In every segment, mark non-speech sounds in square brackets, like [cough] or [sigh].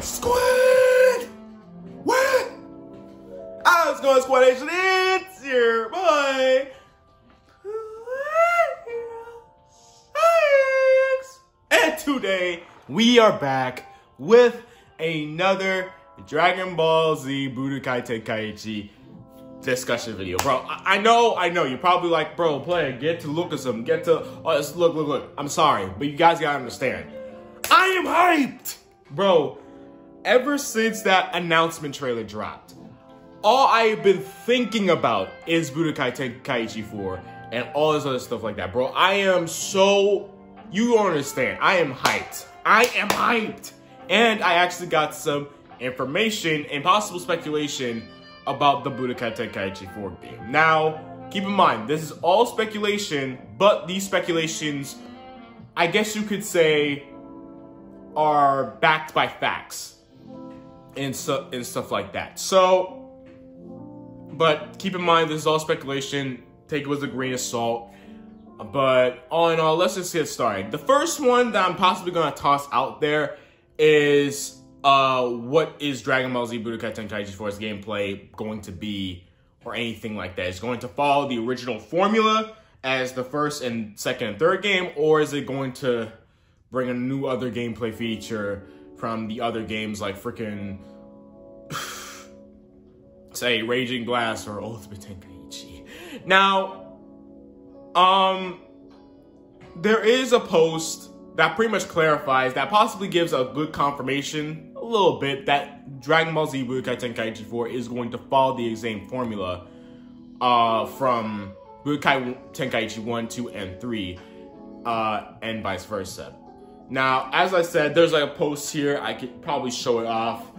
Squid! What? How's it going, Squad Nation? It's your boy. And today we are back with another Dragon Ball Z Budokai Tenkaichi discussion video. Bro, I, I know, I know, you're probably like, bro, play, get to look at some, get to, oh, look, look, look. I'm sorry, but you guys gotta understand. I am hyped! Bro, ever since that announcement trailer dropped, all I've been thinking about is Budokai Tenkaichi 4 and all this other stuff like that, bro. I am so, you don't understand. I am hyped. I am hyped. And I actually got some information and possible speculation about the Budokai Tenkaichi 4 game. Now, keep in mind, this is all speculation, but these speculations, I guess you could say, are backed by facts and, and stuff like that. So, but keep in mind, this is all speculation. Take it with a grain of salt. But all in all, let's just get started. The first one that I'm possibly going to toss out there is uh, what is Dragon Ball Z Budokai Tenkaichi Force gameplay going to be or anything like that? Is going to follow the original formula as the first and second and third game, or is it going to bring a new other gameplay feature from the other games like freaking [sighs] say Raging Blast or Ultimate Tenkaichi. Now, um, there is a post that pretty much clarifies, that possibly gives a good confirmation, a little bit, that Dragon Ball Z Budokai Tenkaichi 4 is going to follow the same formula uh, from Budokai Tenkaichi 1, 2, and 3, uh, and vice versa. Now, as I said, there's like a post here. I could probably show it off.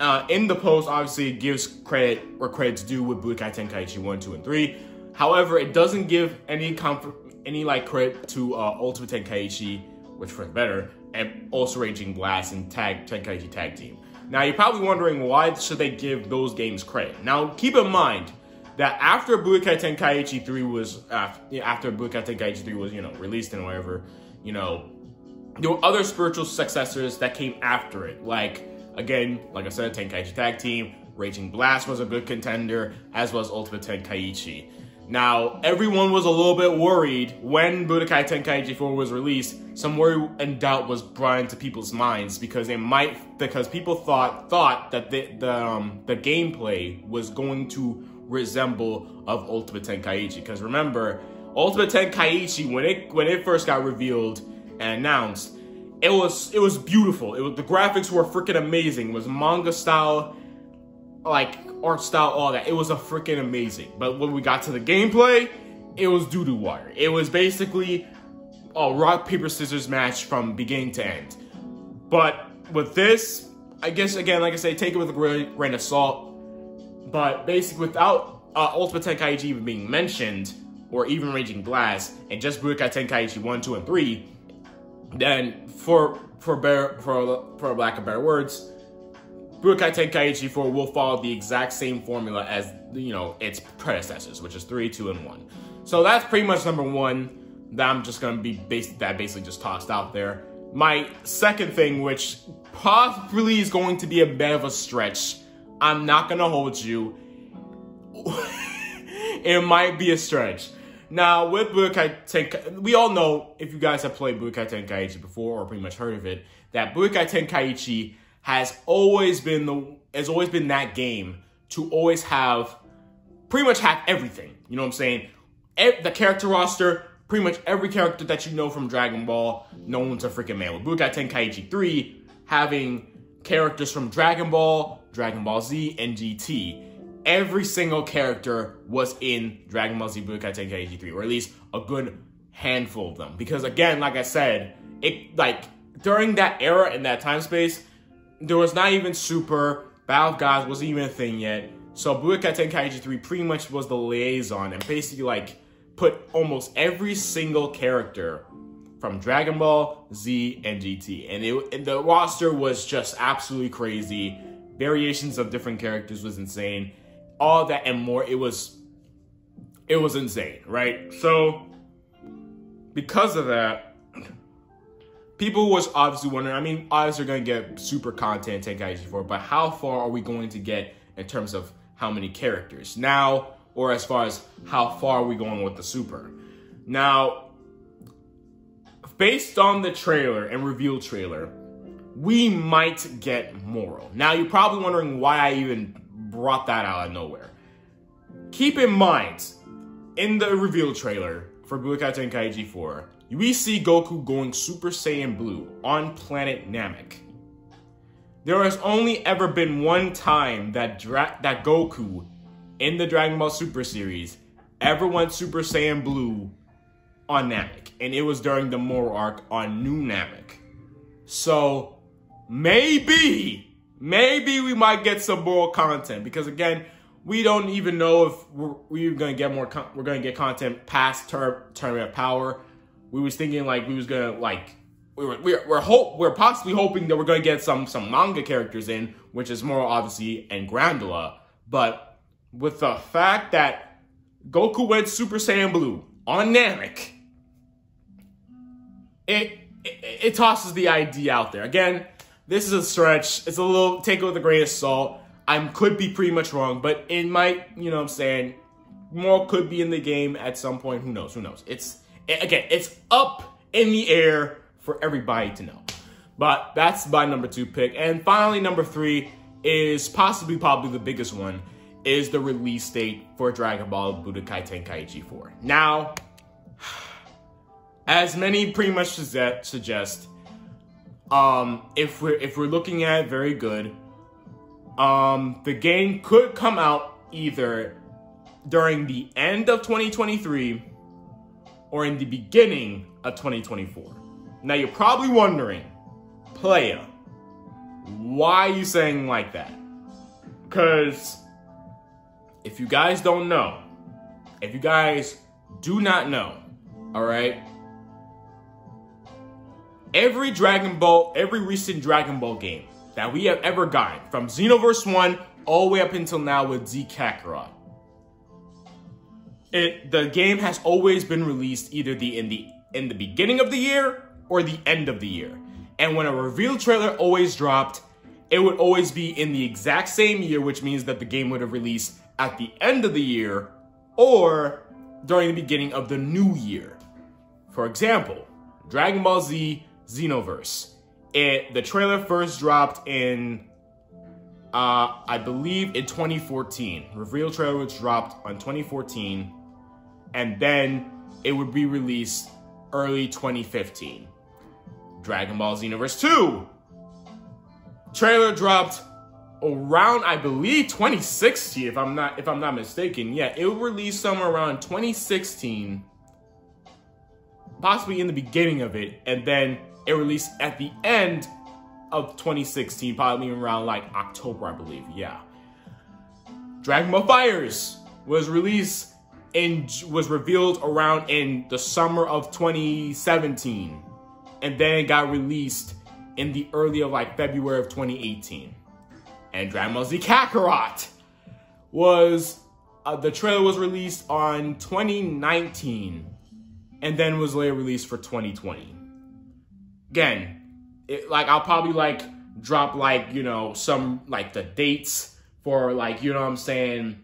Uh, in the post, obviously, it gives credit where credit's due with Budokai Tenkaichi 1, 2, and 3. However, it doesn't give any comfort, any like credit to uh, Ultimate Tenkaichi, which was better, and also Raging Blast and Tag Tenkaichi Tag Team. Now, you're probably wondering why should they give those games credit? Now, keep in mind that after Budokai Tenkaichi 3 was uh, after Budokai Tenkaichi 3 was you know released and whatever, you know, there were other spiritual successors that came after it, like Again, like I said, Tenkaichi Tag Team, Raging Blast was a good contender, as was Ultimate Tenkaichi. Now, everyone was a little bit worried when Budokai Tenkaichi 4 was released. Some worry and doubt was brought into people's minds because they might, because people thought thought that the the, um, the gameplay was going to resemble of Ultimate Tenkaichi. Because remember, Ultimate Tenkaichi when it when it first got revealed and announced, it was it was beautiful. It was the graphics were freaking amazing. It was manga style, like art style, all that. It was a freaking amazing. But when we got to the gameplay, it was doo doo water. It was basically a rock paper scissors match from beginning to end. But with this, I guess again, like I say, take it with a grain of salt. But basically, without uh, Ultimate Tenkaichi even being mentioned, or even Raging Blast, and just Budokai Tenkaichi 1, 2, and 3, then, for for better for for lack of better words, Budokai Tenkaichi 4 will follow the exact same formula as you know its predecessors, which is three, two, and one. So that's pretty much number one. That I'm just gonna be basic. That basically just tossed out there. My second thing, which possibly is going to be a bit of a stretch, I'm not gonna hold you. [laughs] it might be a stretch. Now, with Budokai Tenkaichi, we all know, if you guys have played Budokai Tenkaichi before or pretty much heard of it, that Budokai Tenkaichi has always been the has always been that game to always have pretty much have everything. You know what I'm saying? The character roster, pretty much every character that you know from Dragon Ball, no one's a freaking man. With Budokai Tenkaichi 3 having characters from Dragon Ball, Dragon Ball Z, and GT every single character was in Dragon Ball Z Budokai Tenkaichi 3, or at least a good handful of them. Because again, like I said, it like during that era in that time space, there was not even Super, Battle of Gods wasn't even a thing yet. So Budokai Tenkaichi 3 pretty much was the liaison and basically like put almost every single character from Dragon Ball, Z, and GT. And, it, and the roster was just absolutely crazy. Variations of different characters was insane all that and more. It was it was insane, right? So because of that, [clears throat] people was obviously wondering, I mean, obviously going to get super content Tenkaichi 4, but how far are we going to get in terms of how many characters? Now, or as far as how far are we going with the super? Now, based on the trailer and reveal trailer, we might get Moro. Now, you're probably wondering why I even brought that out of nowhere. Keep in mind, in the reveal trailer for Budokai Tenkaichi 4, we see Goku going Super Saiyan Blue on planet Namek. There has only ever been one time that Dra that Goku in the Dragon Ball Super series ever went Super Saiyan Blue on Namek, and it was during the Moro arc on New Namek. So maybe, maybe we might get some Moro content because again, we don't even know if we're, we're gonna get more. we're gonna get content past Tur Tournament Power. We was thinking like we was gonna like we were we're we're hope we're possibly hoping that we're gonna get some some manga characters in, which is more obviously and Granolah. But with the fact that Goku went Super Saiyan Blue on Namek, it, it it tosses the idea out there again. This is a stretch. It's a little take it with a grain of salt. I could be pretty much wrong, but it might, you know what I'm saying, Moro could be in the game at some point. Who knows? Who knows? It's, again, it's up in the air for everybody to know. But that's my number two pick. And finally, number three is possibly probably the biggest one, is the release date for Dragon Ball Budokai Tenkaichi 4. Now, [sighs] as many pretty much suggest, um, if we're if we're looking at it, very good, um, the game could come out either during the end of 2023 or in the beginning of 2024. Now you're probably wondering, playa, why are you saying like that? Because if you guys don't know, if you guys do not know, all right, every Dragon Ball, every recent Dragon Ball game that we have ever gotten, from Xenoverse 1 all the way up until now with Z Kakarot. It the game has always been released either the in the in the beginning of the year or the end of the year. And when a reveal trailer always dropped, it would always be in the exact same year, which means that the game would have released at the end of the year or during the beginning of the new year. For example, Dragon Ball Z Xenoverse. It the trailer first dropped in uh, I believe in 2014. Reveal trailer was dropped on 2014, and then it would be released early 2015. Dragon Ball Xenoverse 2 trailer dropped around I believe 2016 if I'm not if I'm not mistaken. Yeah, it will release somewhere around 2016 possibly in the beginning of it and then it released at the end of 2016, probably around like October, I believe. Yeah. Dragon Ball FighterZ was released and was revealed around in the summer of 2017, and then it got released in the early of like February of 2018. And Dragon Ball Z Kakarot was uh, the trailer was released on 2019, and then was later released for 2020 again, it, like I'll probably like drop like, you know, some like the dates for like, you know what I'm saying,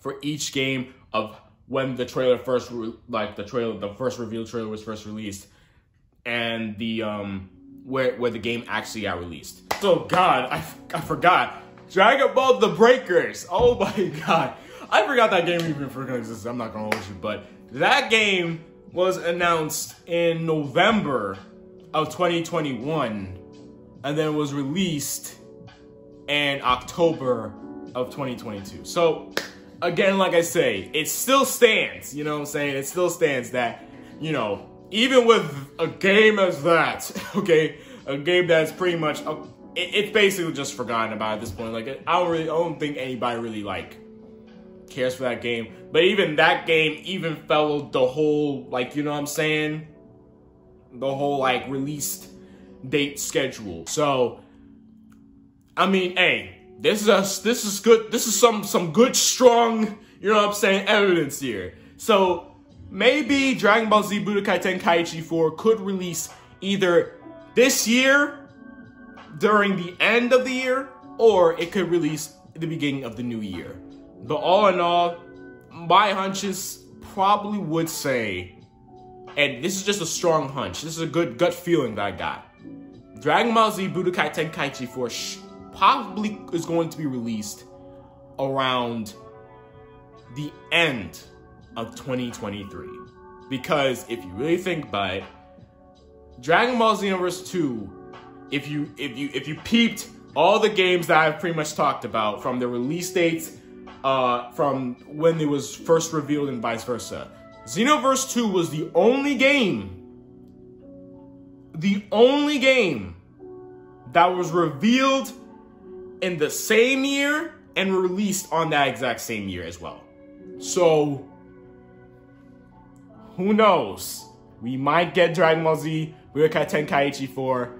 for each game of when the trailer first, like the trailer, the first reveal trailer was first released and the, um, where, where the game actually got released. So God, I, I forgot. Dragon Ball The Breakers. Oh my [laughs] God. I forgot that game even freaking existed. I'm not gonna hold you, but that game was announced in November of 2021 and then was released in October of 2022. So again, like I say, it still stands, you know what I'm saying? It still stands that, you know, even with a game as that, [laughs] okay, a game that's pretty much, a, it, it's basically just forgotten about at this point. Like, I don't really, I don't think anybody really like cares for that game. But even that game even followed the whole, like, you know what I'm saying? The whole like released date schedule. So, I mean, hey, this is a, this is good. This is some some good strong, you know what I'm saying, evidence here. So maybe Dragon Ball Z Budokai Tenkaichi 4 could release either this year, during the end of the year, or it could release the beginning of the new year. But all in all, my hunches probably would say, and this is just a strong hunch, this is a good gut feeling that I got. Dragon Ball Z Budokai Tenkaichi 4 probably is going to be released around the end of 2023. Because if you really think about it, Dragon Ball Xenoverse 2, if you if you if you peeped all the games that I've pretty much talked about from the release dates, uh, from when it was first revealed and vice versa. Xenoverse 2 was the only game, the only game that was revealed in the same year and released on that exact same year as well. So, who knows? We might get Dragon Ball Z Budokai Tenkaichi 4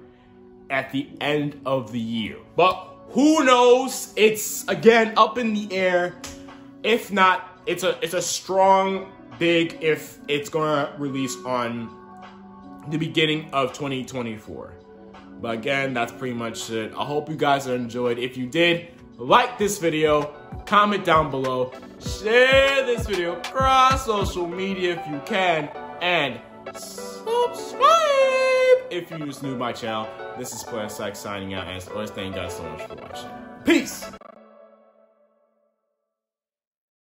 at the end of the year. But who knows? It's again up in the air. If not, it's a it's a strong big if it's gonna release on the beginning of 2024. But again, that's pretty much it. I hope you guys enjoyed. If you did, like this video, comment down below, share this video across social media if you can, and subscribe if you're just new to my channel. This is Playa Syke signing out, and as always, thank you guys so much for watching. Peace!